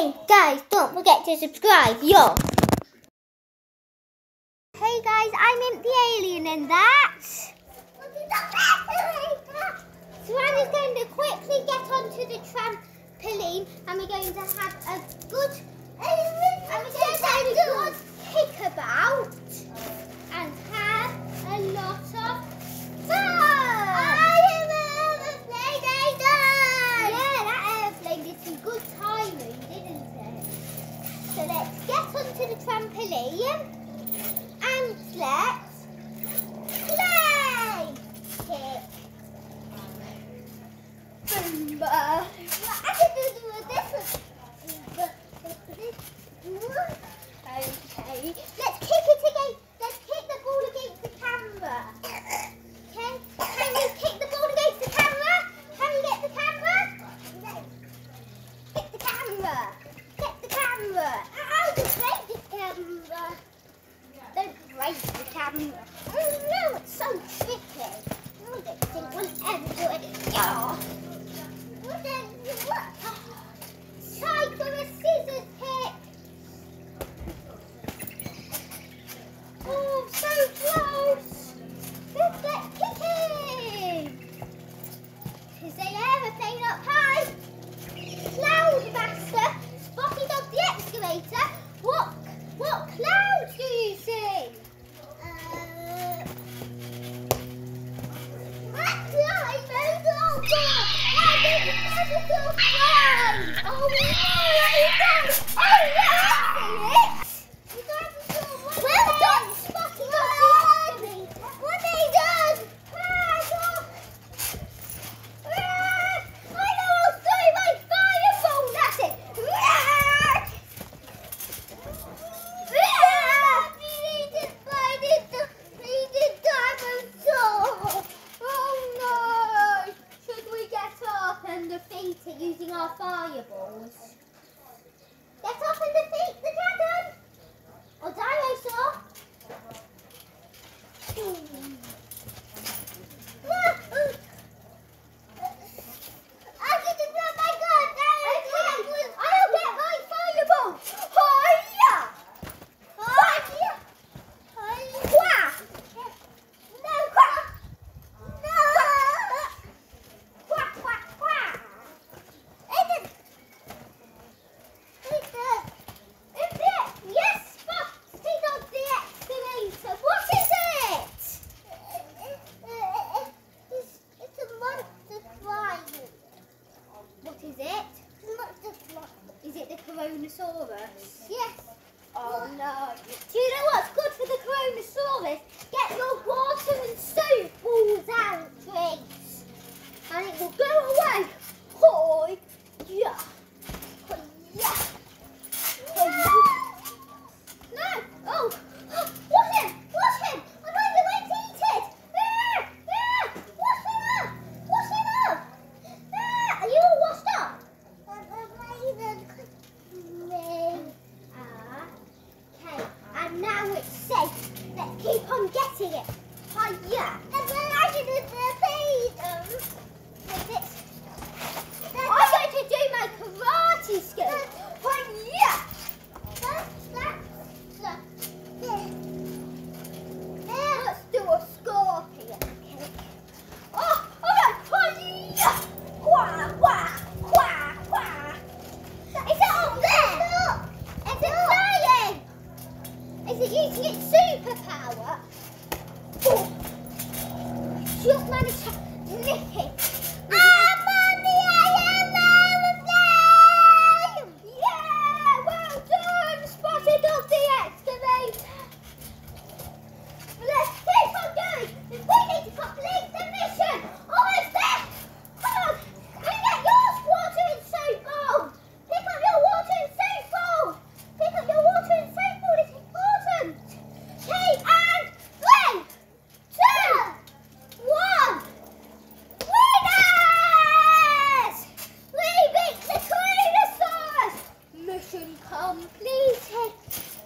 Hey guys, don't forget to subscribe, yo! Hey guys, I'm Imp the Alien and that's... So Anna's going to quickly get onto the trampoline and we're going to have a good... And we're going to have a good kickabout and have a lot of fun! Yeah, that airplane did some good timing, didn't it? So let's get onto the trampoline and let's play. Kick. Boom. I can do this. Okay, let's kick it. Let's kick the ball against the camera. Okay, can you kick the ball against the camera? Can you get the camera? The camera. Get the camera. Ow, just break the camera. Don't break Oh no, it's so tricky. I don't think we'll ever do it. Yeah. What the, what? Try for a scissors pick. Oh, so close. Let's get kicking. Is the aeroplane up high? Cloud master spotted off the excavator. Oh no! Oh no! I see it. Well done, spotted off the excavator. What they done? Ah, look. Ah, I know I'll throw my fireball at it. Ah! Ah! We need to find it. We need diamond sword. Oh no! Should we get up and defeat it using our fireballs? Get up and defeat the dragon! Or dinosaur! Hmm. Ah, ah. I didn't grab my gun. Okay, I'll get my fireball. Hiya! Hiya! Hiya! No, quack! No! Quack, quack, quack! Is it? Is it? Is it? Yes, spotted on the excavator. What is it? It's, it's a monster flying. What is it? Is it the Yes. Oh no. Do you know what's good for the Coronasaurus? Get your water and soap balls out, drinks. And it will go away. Hoi. Yeah. Hoi, Yeah. Hoi. No. Oh. Watch him. Watch him. I'm on the way to eat it. Ah, ah. Wash him up. Wash him up. Ah, are you all washed up? Ah, okay. And now it's safe. Let's keep on getting it. Hiya. I'm going to do my karate skills. Hiya. Let's do a scorpion kick. Oh, okay. Hiya. Quah, quah, quah, quah. Is it up there? Is it flying? Is it using its superpower? Oh. Just managed Um, please take